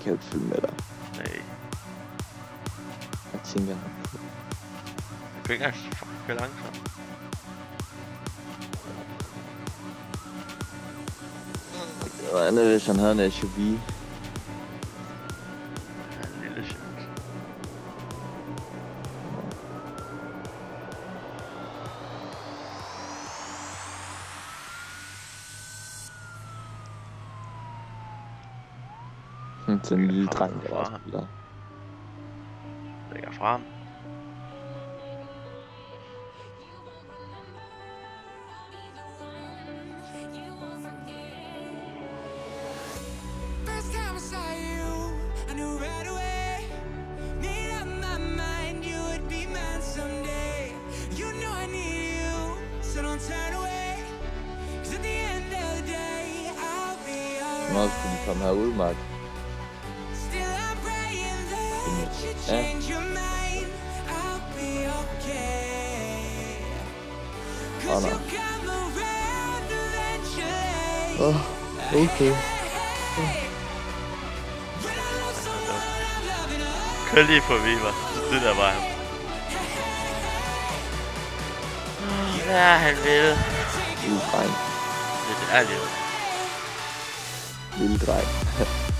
kan jo ikke følge med dig. Nej. Jeg tænker. Jeg kan ikke engang køre langsomt. Hvordan er det, hvis han havde en SUV? 'Cause at the end of the day, I'll be Hvornår alright. skulle de komme herud, Mark? Yeah. Oh no. Oh, okay. Curly for me, but just do that by him. Ah, Bill. You fine. Just add you. We'll try.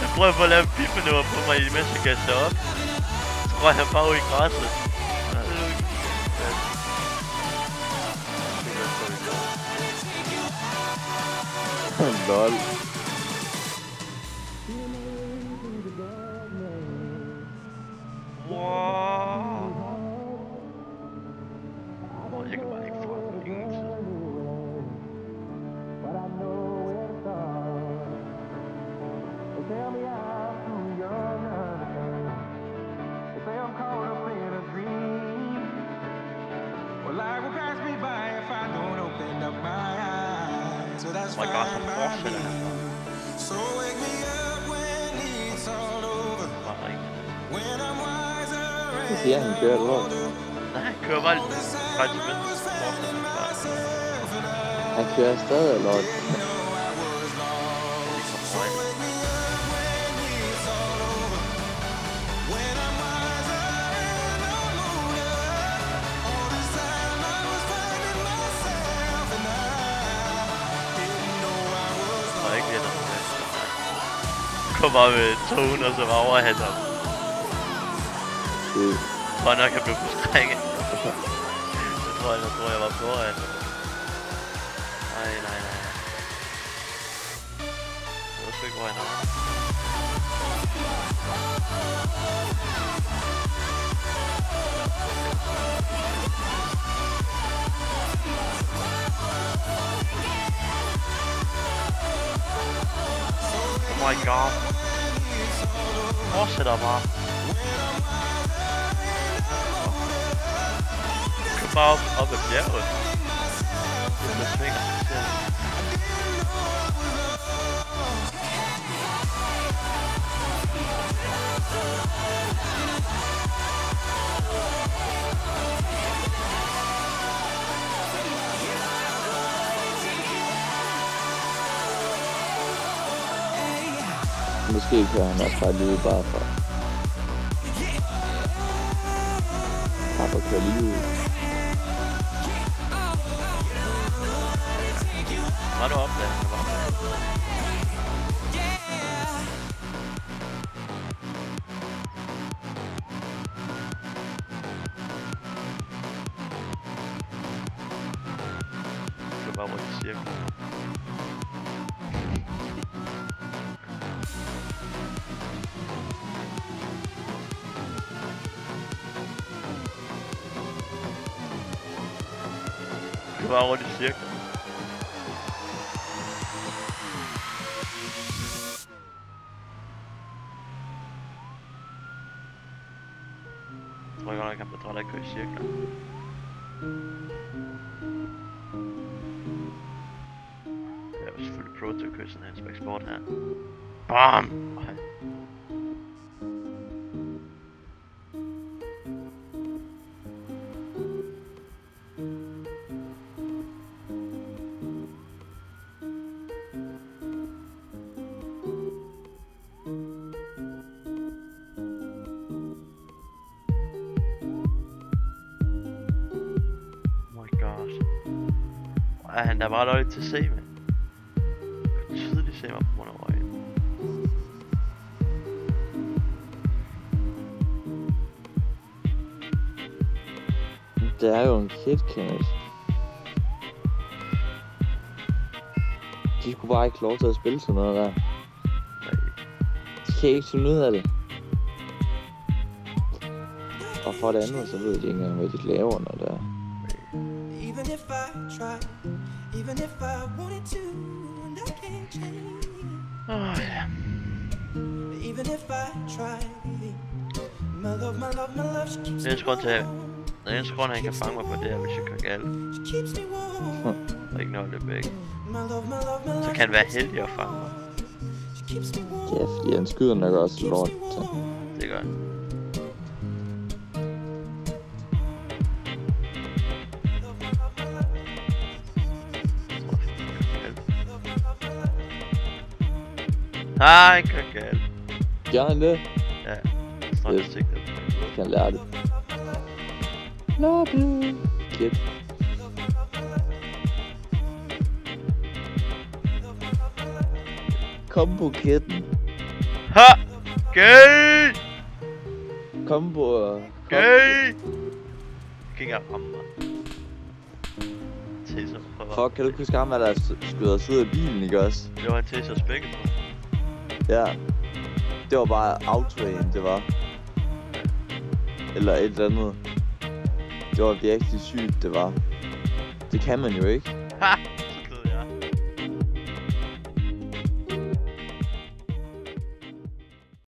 Eu vou levar pipo numa puma imensa que é só. Corre pau e coça. Dólar. like I have forfeited it. So wake me up when it's all over. But like, when I'm wiser yeah, good luck. Kyllä mä Thank you, Ehkä. Bare med togen, og så rager han ham. Jeg tror nok, jeg blev forskrækket. Jeg tror, jeg, jeg tror, jeg var foran. Nej, nej, nej. Jeg ved sgu ikke, hvor han er. Oh my god. Nasıl it Come out of the gallery. You're listening to Musik hören auf Papa que ali. Mano, ab, ne? Vamos, Diego. wel in de cirkel. Terwijl ik heb het wel lekker de cirkel. Dat was voor de proto-kus en het is bij Bam! Ej. Oh er han der bare dårlig til at se, men... Jeg kan tydeligt se mig på grund af øjnene. Det er jo en kid, Kenneth. De skulle bare ikke lov til at spille sådan noget der. Nej. De kan ikke finde ud af det. Og for det andet, så ved de ikke engang, hvad de laver, når det er. Even if I tried, even if I wanted to, and I can't change. Oh, ja. Even if I tried, my love, my love, my love, she keeps me warm. den eneste grund, han kan fange mig på, det er, hvis jeg kører galt. Warm. Og ikke når det begge. My love, my love, my love. Så kan han være heldig at fange mig. She keeps me warm. Ja, fordi han skyder nok også lort. Så. Det gør han. Nej, kører galt. Gør han det? Ja, står Yes. sigtet. Kan han lære det? Love you, kid. Kom på kitten. Ha! Gay! Kom på... kom Gay! Jeg kan ikke engang ramme mig. På prøver. Fuck, kan du ikke huske ham, der skyder og sidder i bilen, ikke også? Det var en os begge to. Ja. Det var bare outrain, det var. Eller et eller andet. Det var virkelig sygt, det var. Det kan man jo ikke. Ha!